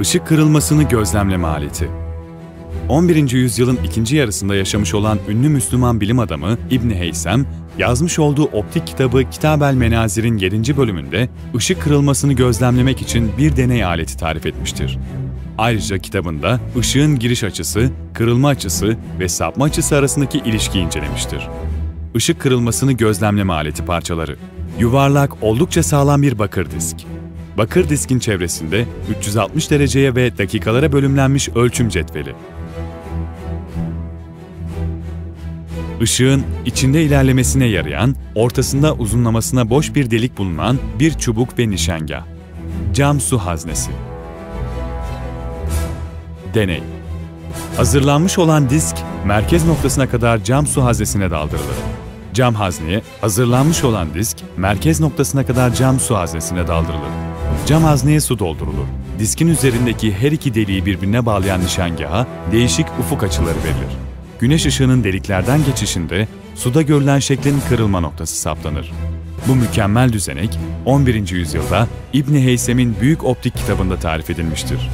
Işık kırılmasını gözlemleme aleti. 11. yüzyılın ikinci yarısında yaşamış olan ünlü Müslüman bilim adamı İbni Heysem, yazmış olduğu optik kitabı Kitab-el Menazir'in 7. bölümünde ışık kırılmasını gözlemlemek için bir deney aleti tarif etmiştir. Ayrıca kitabında ışığın giriş açısı, kırılma açısı ve sapma açısı arasındaki ilişkiyi incelemiştir. Işık kırılmasını gözlemleme aleti parçaları. Yuvarlak, oldukça sağlam bir bakır disk. Bakır diskin çevresinde 360 dereceye ve dakikalara bölümlenmiş ölçüm cetveli. Işığın içinde ilerlemesine yarayan, ortasında uzunlamasına boş bir delik bulunan bir çubuk ve nişangah. Cam su haznesi. Deney Hazırlanmış olan disk, merkez noktasına kadar cam su haznesine daldırılır. Cam hazneye, hazırlanmış olan disk, merkez noktasına kadar cam su haznesine daldırılır. Cam hazneye su doldurulur. Diskin üzerindeki her iki deliği birbirine bağlayan nişangaha değişik ufuk açıları verilir. Güneş ışığının deliklerden geçişinde suda görülen şeklin kırılma noktası saptanır. Bu mükemmel düzenek 11. yüzyılda İbni Heysem'in Büyük Optik kitabında tarif edilmiştir.